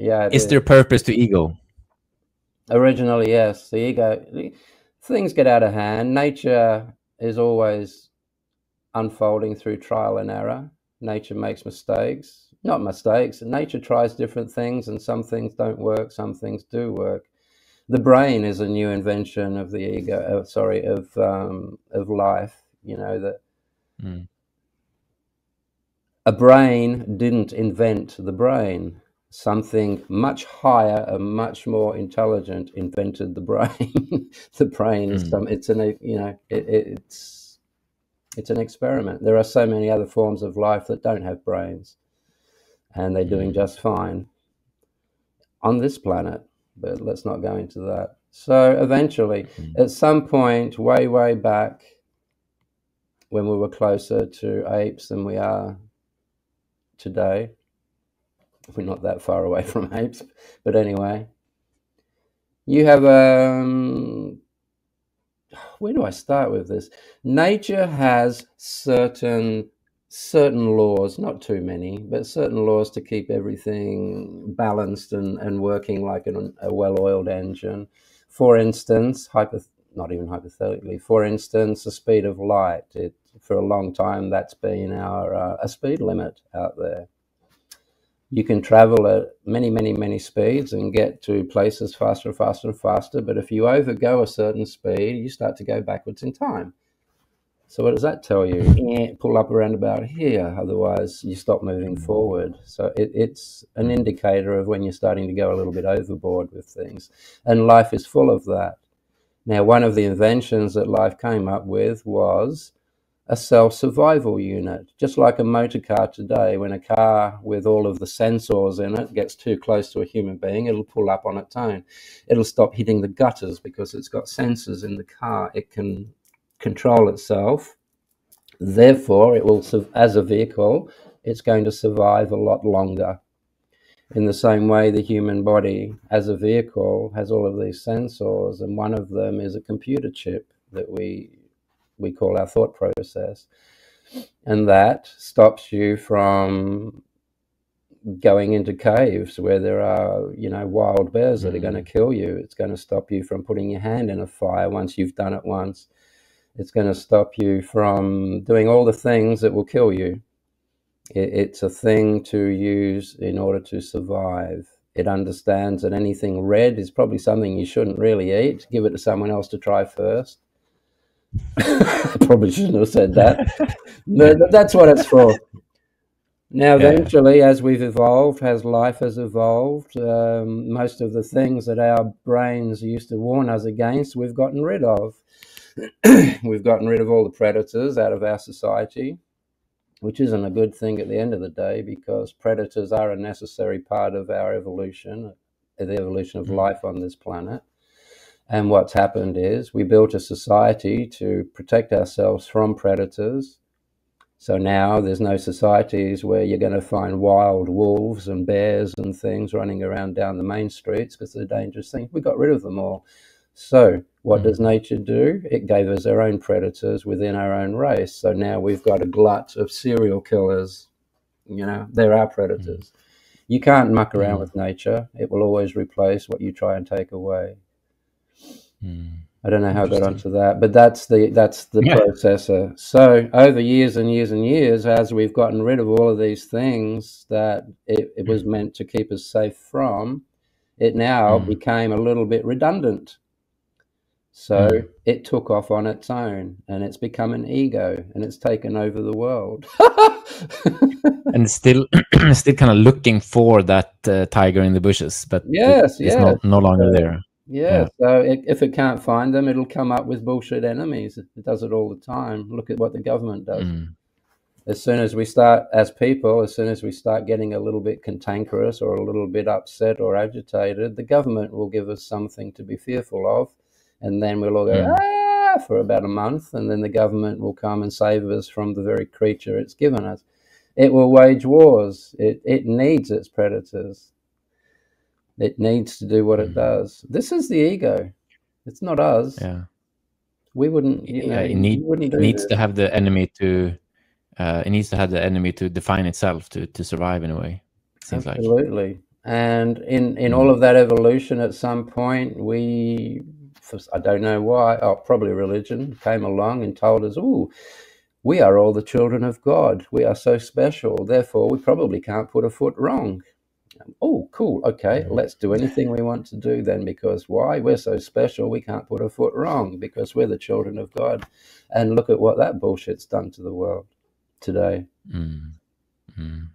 Yeah. Is, is there purpose to ego? Originally, yes. The ego, things get out of hand. Nature is always unfolding through trial and error. Nature makes mistakes, not mistakes. Nature tries different things, and some things don't work, some things do work. The brain is a new invention of the ego. Uh, sorry, of um, of life. You know that mm. a brain didn't invent the brain something much higher and much more intelligent invented the brain. the brain is mm. some. It's an you know it, it's it's an experiment. There are so many other forms of life that don't have brains, and they're doing mm. just fine on this planet. But let's not go into that. So eventually, mm. at some point, way way back, when we were closer to apes than we are today we're not that far away from apes, but anyway, you have um, where do I start with this? Nature has certain certain laws, not too many, but certain laws to keep everything balanced and, and working like an, a well-oiled engine. For instance, not even hypothetically, for instance, the speed of light. It, for a long time, that's been our uh, a speed limit out there you can travel at many, many, many speeds and get to places faster and faster and faster. But if you overgo a certain speed, you start to go backwards in time. So what does that tell you? pull up around about here, otherwise you stop moving mm. forward. So it, it's an indicator of when you're starting to go a little bit overboard with things. And life is full of that. Now, one of the inventions that life came up with was a self-survival unit, just like a motor car today. When a car with all of the sensors in it gets too close to a human being, it'll pull up on its own. It'll stop hitting the gutters because it's got sensors in the car. It can control itself. Therefore, it will, as a vehicle, it's going to survive a lot longer. In the same way, the human body, as a vehicle, has all of these sensors, and one of them is a computer chip that we we call our thought process. And that stops you from going into caves where there are, you know, wild bears that are going to mm. kill you. It's going to stop you from putting your hand in a fire once you've done it once. It's going to stop you from doing all the things that will kill you. it's a thing to use in order to survive. It understands that anything red is probably something you shouldn't really eat. Give it to someone else to try first Probably shouldn't have said that. no, that's what it's for. Now, yeah. eventually, as we've evolved, as life has evolved, um, most of the things that our brains used to warn us against, we've gotten rid of. we've gotten rid of all the predators out of our society, which isn't a good thing at the end of the day because predators are a necessary part of our evolution, the evolution of mm. life on this planet. And what's happened is we built a society to protect ourselves from predators. So now there's no societies where you're going to find wild wolves and bears and things running around down the main streets because they're dangerous things. We got rid of them all. So what mm. does nature do? It gave us our own predators within our own race. So now we've got a glut of serial killers. You know, they're our predators. Mm. You can't muck around mm. with nature. It will always replace what you try and take away. Mm. I don't know how I got onto that, but that's the that's the yeah. processor. So over years and years and years, as we've gotten rid of all of these things that it, it was meant to keep us safe from, it now mm. became a little bit redundant. So mm. it took off on its own, and it's become an ego, and it's taken over the world. and still, still kind of looking for that uh, tiger in the bushes, but yes, it, it's yes. no longer there. Yeah, yeah. so it, if it can't find them, it'll come up with bullshit enemies. It does it all the time. Look at what the government does. Mm. As soon as we start, as people, as soon as we start getting a little bit cantankerous or a little bit upset or agitated, the government will give us something to be fearful of. And then we'll all go, mm. ah, for about a month. And then the government will come and save us from the very creature it's given us. It will wage wars. It, it needs its predators. It needs to do what it mm. does. This is the ego. It's not us. Yeah. We wouldn't. You know, yeah, it, need, it needs this. to have the enemy to. Uh, it needs to have the enemy to define itself to to survive in a way. Absolutely. Like. And in, in all of that evolution, at some point, we, I don't know why, oh, probably religion came along and told us, oh, we are all the children of God. We are so special. Therefore, we probably can't put a foot wrong. Oh, cool. Okay, let's do anything we want to do then because why? We're so special. We can't put a foot wrong because we're the children of God. And look at what that bullshit's done to the world today. Mm. Mm.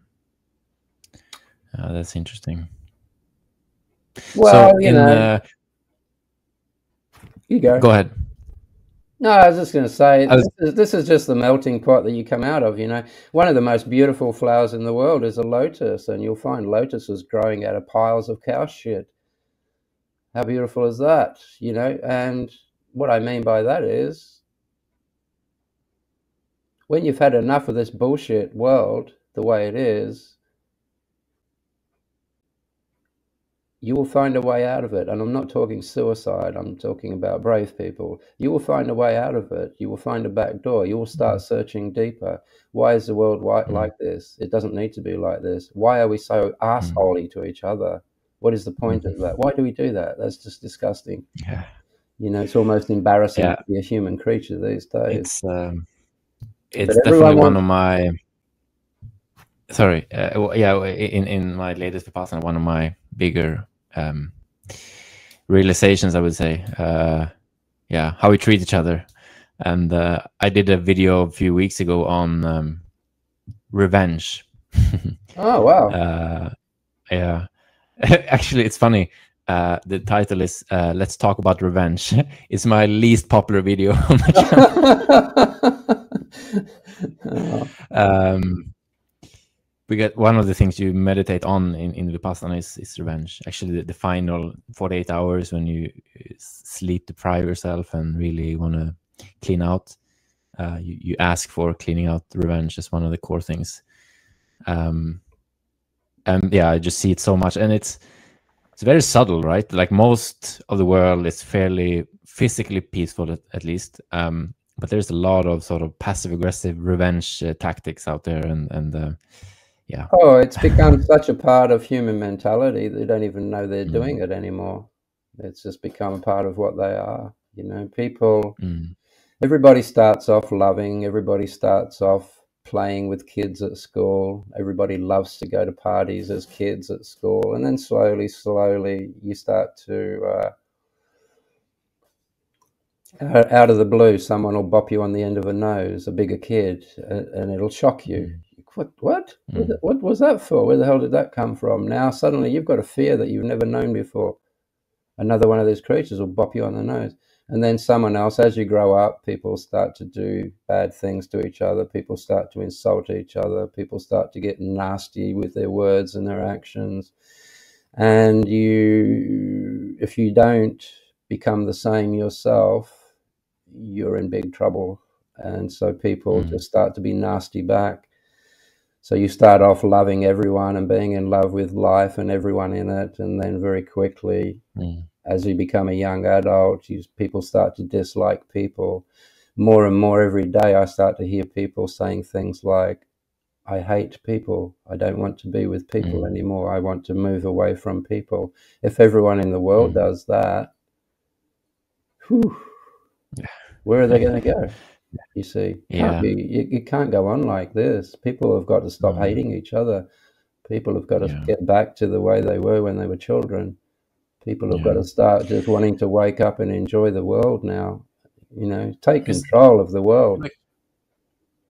Oh, that's interesting. Well, so you in, know, uh, you go. Go ahead. No, I was just going to say was, this, is, this, is, just the melting pot that you come out of. You know, one of the most beautiful flowers in the world is a lotus, and you'll find lotuses growing out of piles of cow shit. How beautiful is that? You know, and what I mean by that is when you've had enough of this bullshit world the way it is, you will find a way out of it. And I'm not talking suicide, I'm talking about brave people. You will find a way out of it. You will find a back door. You will start mm. searching deeper. Why is the world mm. like this? It doesn't need to be like this. Why are we so mm. assholey to each other? What is the point of that? Why do we do that? That's just disgusting. Yeah. You know, it's almost embarrassing yeah. to be a human creature these days. It's um, it's definitely one of my sorry uh, yeah in in my latest vipassana one of my bigger um, realizations, I would say. Uh, yeah, how we treat each other. And uh, I did a video a few weeks ago on um, revenge. oh wow! Uh, yeah, actually, it's funny. Uh, the title is uh, "Let's Talk About Revenge." it's my least popular video on my channel. um, we get one of the things you meditate on in, in Vipassana is, is revenge. Actually, the, the final 48 hours when you sleep deprive yourself and really want to clean out, uh, you, you ask for cleaning out revenge as one of the core things. Um, and yeah, I just see it so much. And it's, it's very subtle, right? Like most of the world is fairly physically peaceful, at, at least. Um, but there's a lot of sort of passive aggressive revenge uh, tactics out there. And, and, uh, yeah. Oh, it's become such a part of human mentality they don't even know they're mm. doing it anymore. It's just become part of what they are. You know, people, mm. everybody starts off loving, everybody starts off playing with kids at school. Everybody loves to go to parties as kids at school. And then slowly, slowly, you start to, uh, out of the blue, someone will bop you on the end of a nose, a bigger kid, and it'll shock you. What what mm. what was that for? Where the hell did that come from? Now suddenly you've got a fear that you've never known before. Another one of these creatures will bop you on the nose, and then someone else. As you grow up, people start to do bad things to each other. People start to insult each other. People start to get nasty with their words and their actions, and you, if you don't become the same yourself, you're in big trouble. And so people mm. just start to be nasty back so you start off loving everyone and being in love with life and everyone in it, and then very quickly, mm. as you become a young adult, you, people start to dislike people more and more every day. I start to hear people saying things like, "I hate people. I don't want to be with people mm. anymore. I want to move away from people." If everyone in the world mm. does that, whew, where are they going to go? You see, yeah. Be, you, you, can't go on like this. People have got to stop mm. hating each other. People have got to yeah. get back to the way they were when they were children. People have yeah. got to start just wanting to wake up and enjoy the world now. You know, take control of the world. Like,